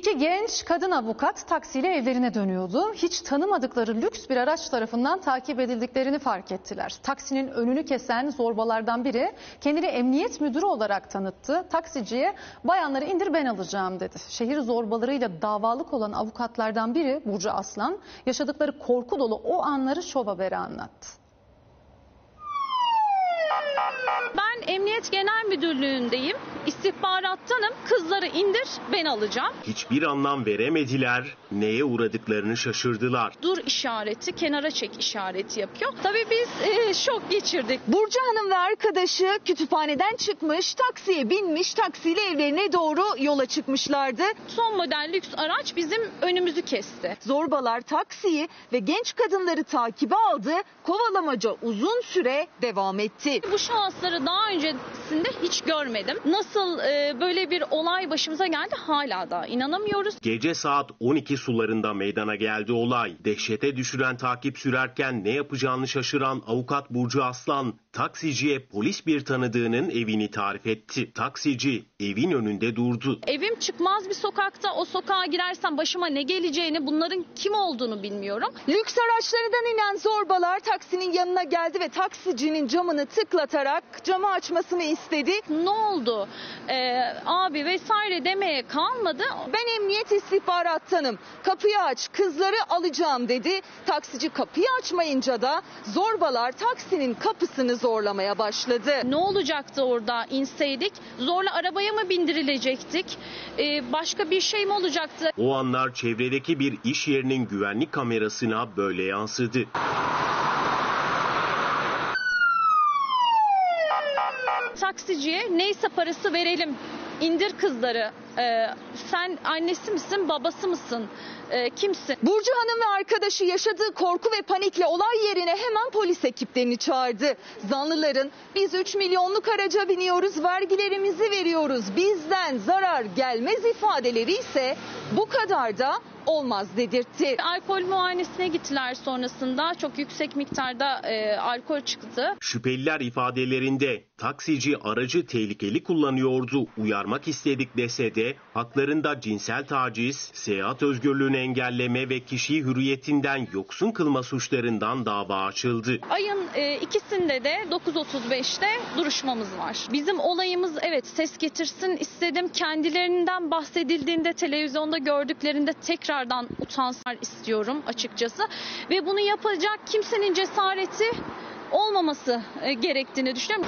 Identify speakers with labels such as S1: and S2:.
S1: İki genç kadın avukat taksiyle evlerine dönüyordu. Hiç tanımadıkları lüks bir araç tarafından takip edildiklerini fark ettiler. Taksinin önünü kesen zorbalardan biri kendini emniyet müdürü olarak tanıttı. Taksiciye bayanları indir ben alacağım dedi. Şehir zorbalarıyla davalık olan avukatlardan biri Burcu Aslan yaşadıkları korku dolu o anları şov haberi anlattı.
S2: Ben Emniyet Genel Müdürlüğü'ndeyim. İstihbarattanım. Kızları indir ben alacağım.
S3: Hiçbir anlam veremediler, neye uğradıklarını şaşırdılar.
S2: Dur işareti, kenara çek işareti yapıyor. Tabii biz e, şok geçirdik.
S4: Burcu Hanım ve arkadaşı kütüphaneden çıkmış, taksiye binmiş, taksiyle evlerine doğru yola çıkmışlardı.
S2: Son model lüks araç bizim önümüzü kesti.
S4: Zorbalar taksiyi ve genç kadınları takibe aldı, kovalamaca uzun süre devam etti.
S2: Bu şahısları daha öncesinde hiç görmedim. Nasıl e, böyle bir olay başımıza geldi hala da inanamıyoruz.
S3: Gece saat 12 sularında meydana geldi olay. Dehşete düşüren takip sürerken ne yapacağını şaşıran avukat Burcu Aslan, taksiciye polis bir tanıdığının evini tarif etti. Taksici evin önünde durdu.
S2: Evim çıkmaz bir sokakta. O sokağa girersem başıma ne geleceğini, bunların kim olduğunu bilmiyorum.
S4: Lüks araçlarından inen zorbalar taksinin yanına geldi ve taksicinin camını tıklatarak camı açmasını istedi.
S2: Ne oldu? Ee, abi vesaire demeye kalmadı.
S4: Ben emniyet istihbarattanım. Kapıyı aç, kızları alacağım dedi. Taksici kapıyı açmayınca da zorbalar taksinin kapısını zorlamaya başladı.
S2: Ne olacaktı orada inseydik? Zorla arabaya mı bindirilecektik? Ee, başka bir şey mi olacaktı?
S3: O anlar çevredeki bir iş yerinin güvenlik kamerasına böyle yansıdı.
S2: Taksiciye neyse parası verelim. İndir kızları. Ee, sen annesi misin, babası mısın? Ee, kimsin?
S4: Burcu Hanım ve arkadaşı yaşadığı korku ve panikle olay yerine hemen polis ekiplerini çağırdı. Zanlıların biz 3 milyonluk araca biniyoruz, vergilerimizi veriyoruz, bizden zarar gelmez ifadeleri ise bu kadar da olmaz dedirtti.
S2: Alkol muayenesine gittiler sonrasında. Çok yüksek miktarda e, alkol çıktı.
S3: Şüpheliler ifadelerinde taksici aracı tehlikeli kullanıyordu, uyarmak istedik dese de haklarında cinsel taciz, seyahat özgürlüğünü engelleme ve kişiyi hürriyetinden yoksun kılma suçlarından dava açıldı.
S2: Ayın e, ikisinde de 9.35'te duruşmamız var. Bizim olayımız evet ses getirsin istedim. Kendilerinden bahsedildiğinde televizyonda gördüklerinde tekrardan utansınlar istiyorum açıkçası. Ve bunu yapacak kimsenin cesareti olmaması e, gerektiğini düşünüyorum.